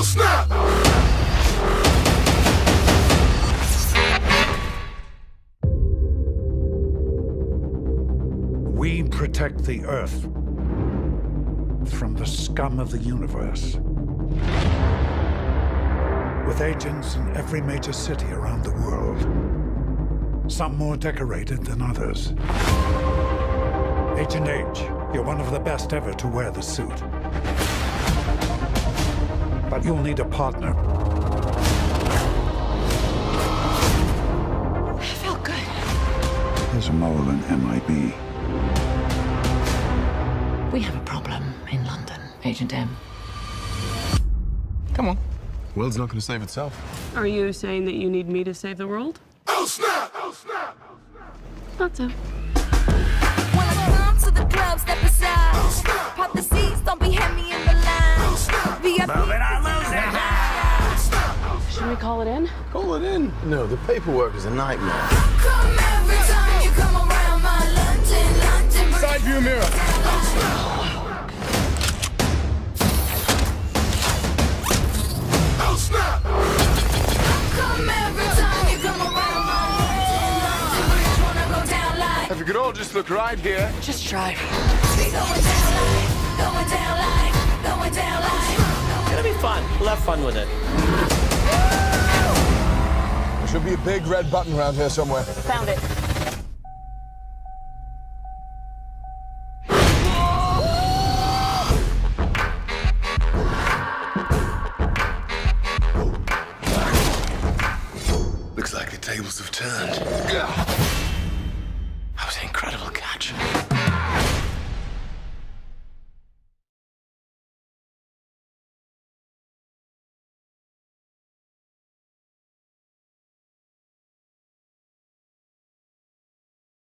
Oh snap! We protect the Earth from the scum of the universe. With agents in every major city around the world. Some more decorated than others. Agent H, you're one of the best ever to wear the suit. But you'll need a partner. I felt good. There's a mole in MIB. We have a problem in London, Agent M. Come on. World's not going to save itself. Are you saying that you need me to save the world? Oh snap! Oh snap! Oh, snap! Not so. When Should we call it in? Call it in. No, the paperwork is a nightmare. Come every time you come around my London, London. Side view mirror. Oh snap! Come every time you come around my London, London. Bridge wanna go down like. If you could all just look right here. Just try. We going down like. Going down like. Going down like. It's gonna be fun. We'll have fun with it. There be a big red button around here somewhere. Found it. Looks like the tables have turned. That